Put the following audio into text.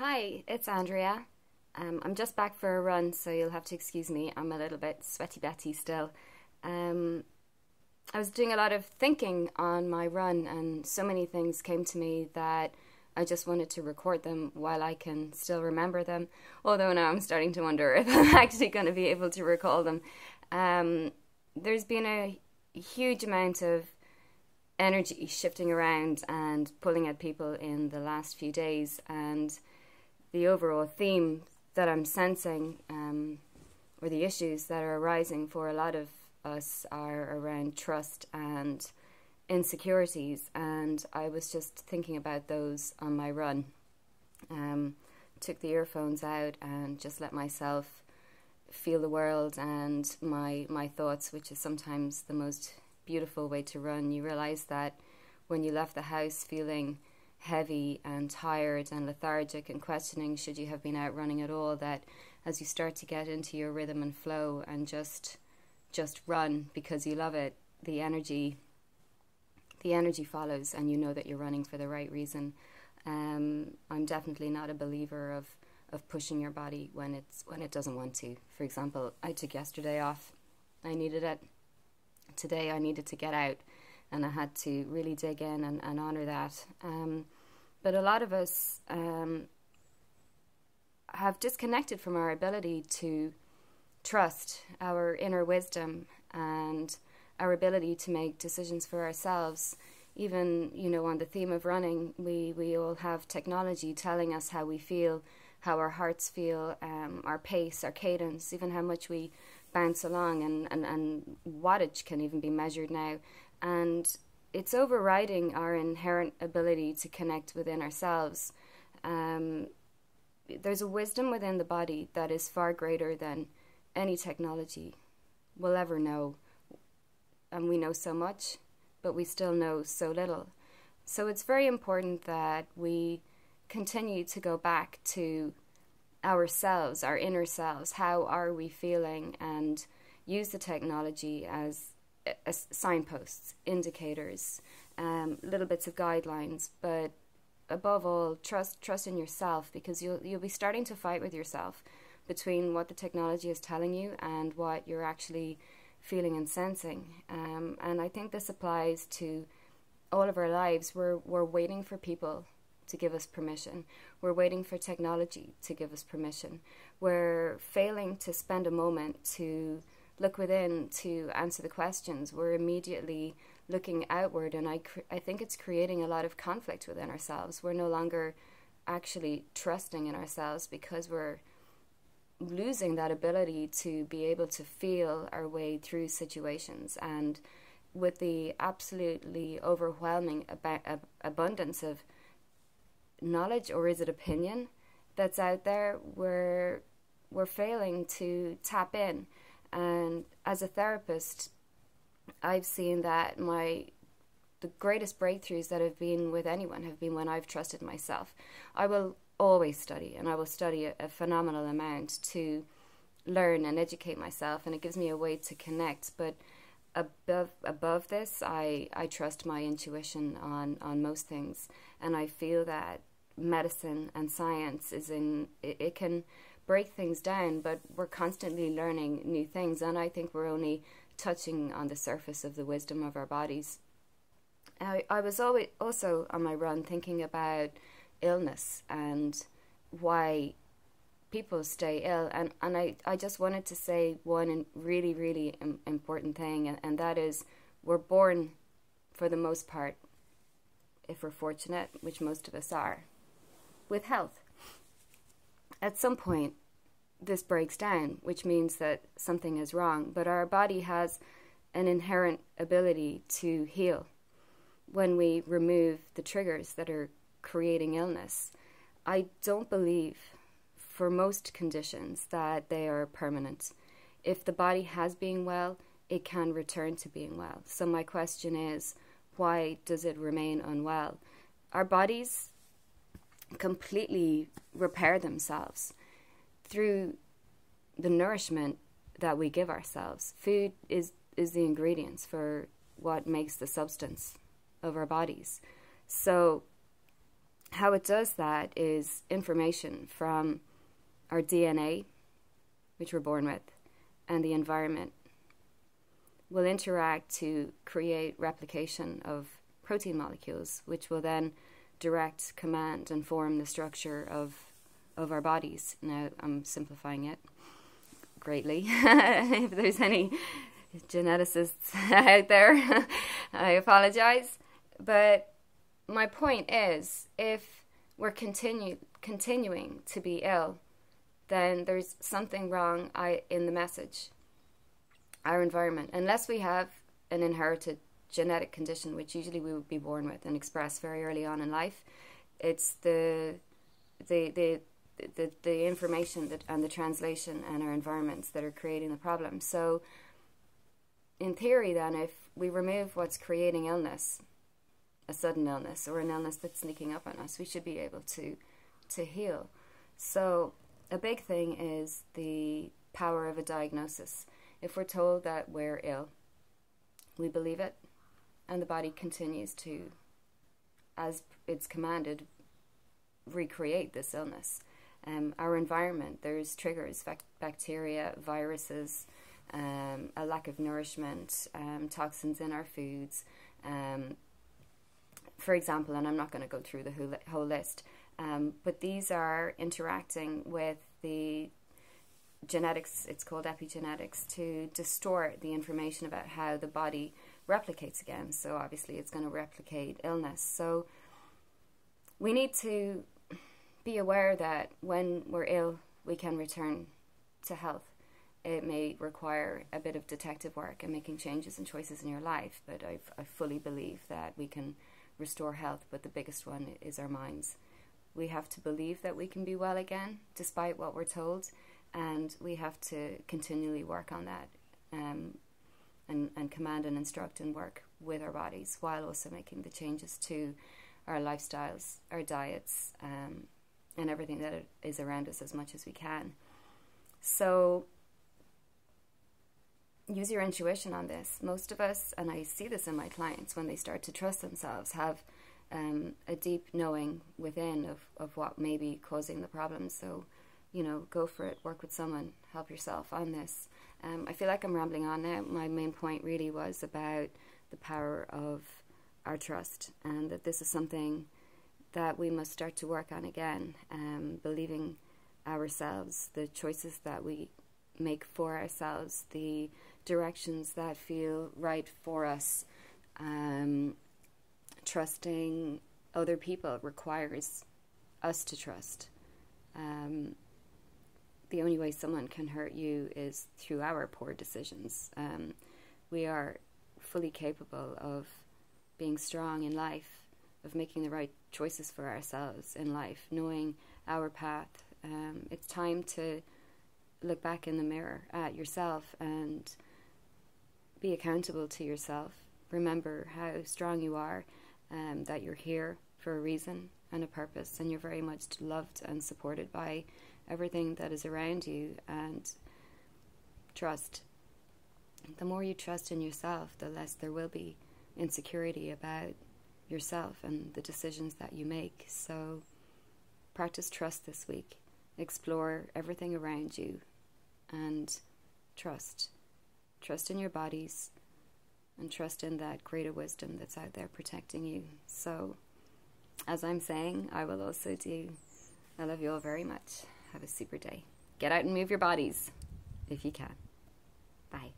Hi, it's Andrea. Um, I'm just back for a run, so you'll have to excuse me. I'm a little bit sweaty Betty still. Um, I was doing a lot of thinking on my run, and so many things came to me that I just wanted to record them while I can still remember them. Although now I'm starting to wonder if I'm actually going to be able to recall them. Um, there's been a huge amount of energy shifting around and pulling at people in the last few days, and the overall theme that I'm sensing, um, or the issues that are arising for a lot of us, are around trust and insecurities. And I was just thinking about those on my run. Um, took the earphones out and just let myself feel the world and my my thoughts, which is sometimes the most beautiful way to run. You realize that when you left the house feeling heavy and tired and lethargic and questioning should you have been out running at all, that as you start to get into your rhythm and flow and just just run because you love it, the energy the energy follows and you know that you're running for the right reason. Um, I'm definitely not a believer of of pushing your body when it's when it doesn't want to. For example, I took yesterday off. I needed it today I needed to get out and I had to really dig in and, and honor that. Um, but a lot of us um, have disconnected from our ability to trust our inner wisdom and our ability to make decisions for ourselves. Even, you know, on the theme of running, we, we all have technology telling us how we feel, how our hearts feel, um, our pace, our cadence, even how much we bounce along and, and, and wattage can even be measured now. And it's overriding our inherent ability to connect within ourselves. Um, there's a wisdom within the body that is far greater than any technology will ever know. And we know so much, but we still know so little. So it's very important that we continue to go back to ourselves, our inner selves, how are we feeling, and use the technology as, as signposts, indicators, um, little bits of guidelines, but above all, trust trust in yourself because you'll you'll be starting to fight with yourself between what the technology is telling you and what you're actually feeling and sensing. Um, and I think this applies to all of our lives. We're we're waiting for people to give us permission. We're waiting for technology to give us permission. We're failing to spend a moment to look within to answer the questions. We're immediately looking outward, and I, I think it's creating a lot of conflict within ourselves. We're no longer actually trusting in ourselves because we're losing that ability to be able to feel our way through situations and with the absolutely overwhelming ab- ab- abundance of knowledge or is it opinion that's out there we're we're failing to tap in and as a therapist i've seen that my the greatest breakthroughs that have been with anyone have been when i've trusted myself. I will always study and i will study a, a phenomenal amount to learn and educate myself and it gives me a way to connect. But above above this i i trust my intuition on on most things and i feel that medicine and science is in it, it can break things down but we're constantly learning new things and i think we're only touching on the surface of the wisdom of our bodies i, I was always also on my run thinking about illness and why people stay ill and, and I, I just wanted to say one really really important thing and, and that is we're born for the most part if we're fortunate which most of us are with health. At some point, this breaks down, which means that something is wrong, but our body has an inherent ability to heal when we remove the triggers that are creating illness. I don't believe for most conditions that they are permanent. If the body has been well, it can return to being well. So, my question is why does it remain unwell? Our bodies completely repair themselves through the nourishment that we give ourselves. Food is, is the ingredients for what makes the substance of our bodies. So how it does that is information from our DNA, which we're born with, and the environment will interact to create replication of protein molecules, which will then direct, command, and form the structure of of our bodies. Now, I'm simplifying it greatly. if there's any geneticists out there, I apologize. But my point is, if we're continue continuing to be ill, then there's something wrong I, in the message. Our environment, unless we have an inherited genetic condition, which usually we would be born with and express very early on in life, it's the the the the, the information that and the translation and our environments that are creating the problem. So, in theory, then, if we remove what's creating illness, a sudden illness or an illness that's sneaking up on us, we should be able to to heal. So, a big thing is the power of a diagnosis. If we're told that we're ill, we believe it, and the body continues to, as it's commanded, recreate this illness. Um, our environment, there's triggers, bacteria, viruses, um, a lack of nourishment, um, toxins in our foods. Um, for example, and I'm not going to go through the whole, whole list, um, but these are interacting with the genetics, it's called epigenetics, to distort the information about how the body replicates again. So obviously, it's going to replicate illness. So we need to be aware that when we're ill, we can return to health. It may require a bit of detective work and making changes and choices in your life, but i I fully believe that we can restore health. But the biggest one is our minds. We have to believe that we can be well again, despite what we're told, and we have to continually work on that. Um, and command and instruct and work with our bodies while also making the changes to our lifestyles, our diets, um, and everything that is around us as much as we can. So, use your intuition on this. Most of us, and I see this in my clients when they start to trust themselves, have um, a deep knowing within of, of what may be causing the problem. So, you know, go for it, work with someone, help yourself on this. Um, I feel like I'm rambling on now. My main point really was about the power of our trust, and that this is something that we must start to work on again. Um, believing ourselves, the choices that we make for ourselves, the directions that feel right for us. Um, trusting other people requires us to trust. Um, the only way someone can hurt you is through our poor decisions. Um, we are fully capable of being strong in life, of making the right choices for ourselves in life, knowing our path. Um, it's time to look back in the mirror at yourself and be accountable to yourself. Remember how strong you are, um, that you're here for a reason and a purpose, and you're very much loved and supported by everything that is around you and trust. The more you trust in yourself, the less there will be insecurity about yourself and the decisions that you make. So practice trust this week. Explore everything around you and trust. Trust in your bodies and trust in that greater wisdom that's out there protecting you. So, as I'm saying, I will also do. I love you all very much. Have a super day. Get out and move your bodies if you can. Bye.